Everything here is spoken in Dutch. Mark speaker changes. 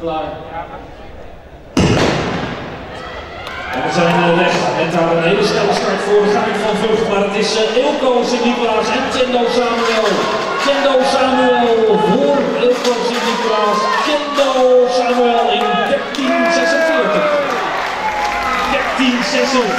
Speaker 1: Klaar.
Speaker 2: En we zijn de weg en daar een hele snelle start voor de ik van Vught. Maar het is eh, uh, Ilko Sint-Nicolaas en Tendo Samuel. Tendo Samuel voor Ilko Sint-Nicolaas. Tendo Samuel in 1346. 1346.